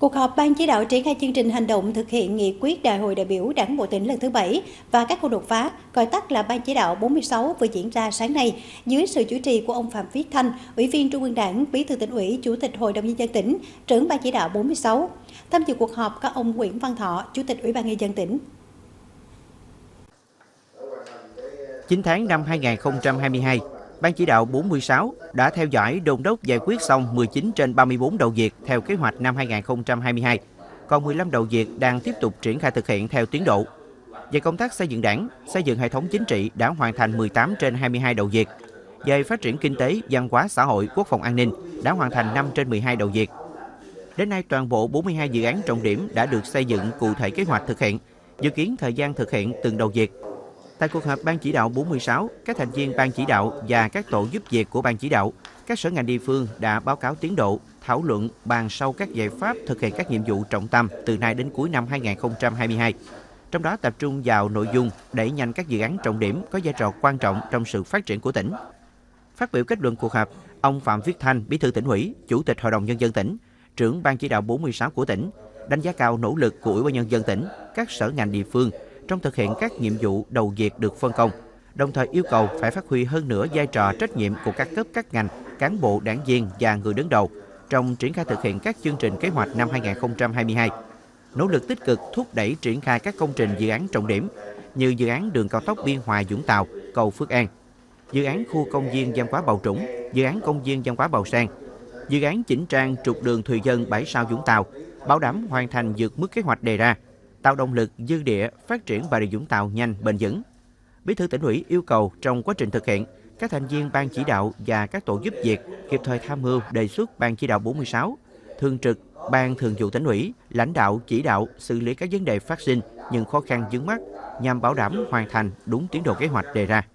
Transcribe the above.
Cuộc họp Ban chỉ đạo triển khai chương trình hành động thực hiện nghị quyết Đại hội đại biểu Đảng bộ tỉnh lần thứ 7 và các khu đột phá, gọi tắt là Ban chỉ đạo 46 vừa diễn ra sáng nay dưới sự chủ trì của ông Phạm Viết Thanh, Ủy viên Trung ương Đảng, Bí thư tỉnh ủy, Chủ tịch Hội đồng nhân dân tỉnh, trưởng Ban chỉ đạo 46. Tham dự cuộc họp có ông Nguyễn Văn Thọ, Chủ tịch Ủy ban nhân dân tỉnh. 9 tháng năm 2022, Ban chỉ đạo 46 đã theo dõi đôn đốc giải quyết xong 19 trên 34 đầu việc theo kế hoạch năm 2022, còn 15 đầu việc đang tiếp tục triển khai thực hiện theo tiến độ. Về công tác xây dựng đảng, xây dựng hệ thống chính trị đã hoàn thành 18 trên 22 đầu việc. Về phát triển kinh tế, văn hóa xã hội, quốc phòng an ninh đã hoàn thành 5 trên 12 đầu việc. Đến nay, toàn bộ 42 dự án trọng điểm đã được xây dựng cụ thể kế hoạch thực hiện, dự kiến thời gian thực hiện từng đầu việc Tại cuộc họp Ban chỉ đạo 46, các thành viên Ban chỉ đạo và các tổ giúp việc của Ban chỉ đạo, các sở ngành địa phương đã báo cáo tiến độ, thảo luận, bàn sau các giải pháp thực hiện các nhiệm vụ trọng tâm từ nay đến cuối năm 2022. Trong đó tập trung vào nội dung đẩy nhanh các dự án trọng điểm có vai trò quan trọng trong sự phát triển của tỉnh. Phát biểu kết luận cuộc họp, ông Phạm Viết Thanh, Bí thư tỉnh ủy, Chủ tịch Hội đồng nhân dân tỉnh, trưởng Ban chỉ đạo 46 của tỉnh, đánh giá cao nỗ lực của Ủy ban nhân dân tỉnh, các sở ngành địa phương trong thực hiện các nhiệm vụ đầu việc được phân công, đồng thời yêu cầu phải phát huy hơn nữa vai trò trách nhiệm của các cấp các ngành, cán bộ đảng viên và người đứng đầu trong triển khai thực hiện các chương trình kế hoạch năm 2022. Nỗ lực tích cực thúc đẩy triển khai các công trình dự án trọng điểm như dự án đường cao tốc Biên Hòa Vũng Tàu, cầu Phước An, dự án khu công viên văn hóa Bầu Trũng, dự án công viên văn hóa Bầu Sang, dự án chỉnh trang trục đường Thùy Dân bãi Sao Vũng Tàu, bảo đảm hoàn thành vượt mức kế hoạch đề ra tạo động lực dư địa phát triển Bà Rịa Vũng Tàu nhanh bền vững. Bí thư tỉnh ủy yêu cầu trong quá trình thực hiện, các thành viên ban chỉ đạo và các tổ giúp việc kịp thời tham mưu đề xuất ban chỉ đạo 46, thường trực ban thường vụ tỉnh ủy, lãnh đạo chỉ đạo xử lý các vấn đề phát sinh những khó khăn vướng mắt nhằm bảo đảm hoàn thành đúng tiến độ kế hoạch đề ra.